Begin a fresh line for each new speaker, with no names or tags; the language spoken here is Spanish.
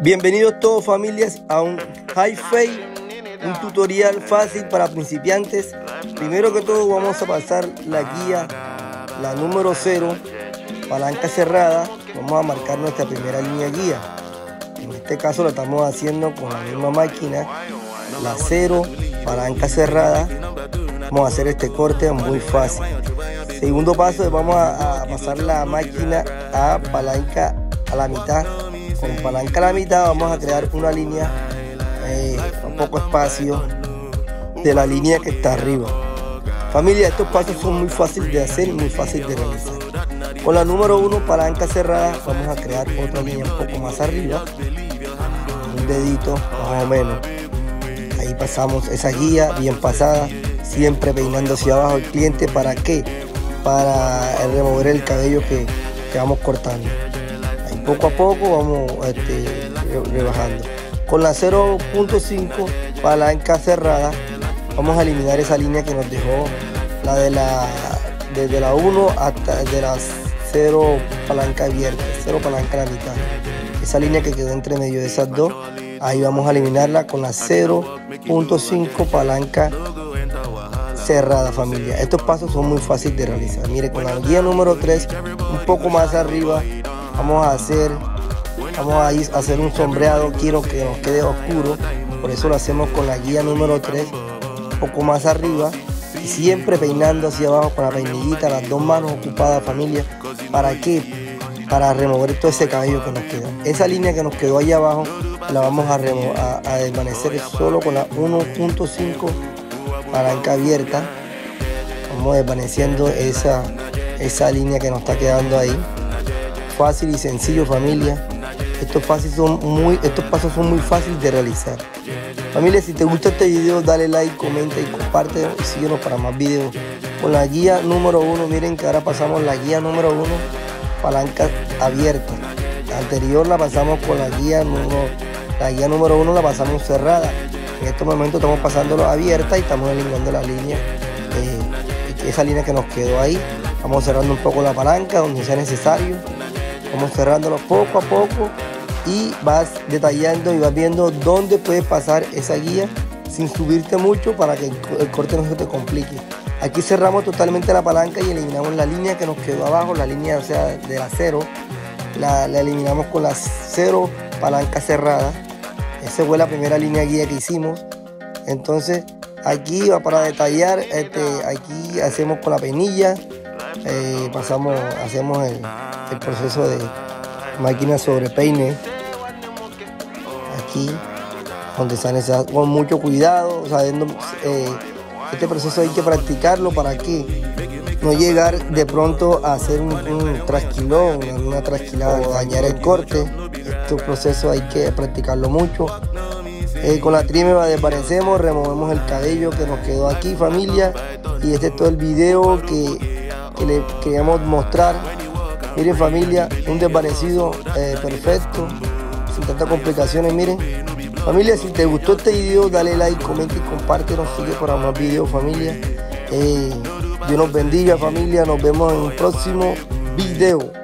Bienvenidos todos familias a un High Fade, un tutorial fácil para principiantes. Primero que todo vamos a pasar la guía, la número 0, palanca cerrada. Vamos a marcar nuestra primera línea guía. En este caso lo estamos haciendo con la misma máquina, la 0, palanca cerrada. Vamos a hacer este corte muy fácil. Segundo paso, vamos a, pasar la máquina a palanca a la mitad. Con palanca a la mitad vamos a crear una línea, eh, un poco espacio de la línea que está arriba. Familia, estos pasos son muy fáciles de hacer y muy fáciles de realizar. Con la número 1, palanca cerrada, vamos a crear otra línea un poco más arriba. Un dedito más o menos. Ahí pasamos esa guía bien pasada, siempre peinando hacia abajo el cliente. ¿Para qué? Para remover el cabello que, vamos cortando. Poco a poco vamos este, rebajando. Con la 0.5 palanca cerrada, vamos a eliminar esa línea que nos dejó la de la desde la 1 hasta de las 0 palanca abierta, 0 palanca a la mitad. Esa línea que quedó entre medio de esas dos, ahí vamos a eliminarla con la 0.5 palanca cerrada familia. Estos pasos son muy fáciles de realizar. Mire, con la guía número 3, un poco más arriba, vamos a hacer, vamos a, ir a hacer un sombreado. Quiero que nos quede oscuro, por eso lo hacemos con la guía número 3, un poco más arriba. Y siempre peinando hacia abajo con la peinillita, las dos manos ocupadas familia. ¿Para qué? Para remover todo ese cabello que nos queda. Esa línea que nos quedó ahí abajo la vamos a, a, a desvanecer solo con la 1.5 palanca abierta. Vamos desvaneciendo esa, esa línea que nos está quedando ahí. Fácil y sencillo familia. Estos, son muy, estos pasos son muy fáciles de realizar. Familia, si te gusta este video, dale like, comenta y comparte y síguenos para más videos. Con la guía número uno, miren que ahora pasamos la guía número uno, palanca abierta. La anterior la pasamos con la guía número, la guía número uno la pasamos cerrada. En estos momentos estamos pasándolo abierta y estamos eliminando la línea, eh, esa línea que nos quedó ahí. Vamos cerrando un poco la palanca donde sea necesario. Vamos cerrándolo poco a poco y vas detallando y vas viendo dónde puedes pasar esa guía sin subirte mucho para que el corte no se te complique. Aquí cerramos totalmente la palanca y eliminamos la línea que nos quedó abajo, la línea o sea, de la cero. La, eliminamos con la cero palanca cerrada. Esa fue la primera línea guía que hicimos. Entonces aquí va para detallar, este, aquí hacemos con la peinilla, eh, pasamos, hacemos el, proceso de máquina sobre peine. Aquí, donde se necesita con mucho cuidado, sabiendo eh, este proceso hay que practicarlo para que no llegar de pronto a hacer un, trasquilón, una trasquilada o dañar el corte. Este proceso hay que practicarlo mucho. Eh, con la trímera desvanecemos, removemos el cabello que nos quedó aquí familia y este es todo el video que, que le queríamos mostrar. Miren familia, un desvanecido eh, perfecto, sin tantas complicaciones, miren. Familia, si te gustó este video, dale like, comenta y compártenos, sigue para más videos familia. Eh, Dios nos bendiga familia, nos vemos en un próximo video.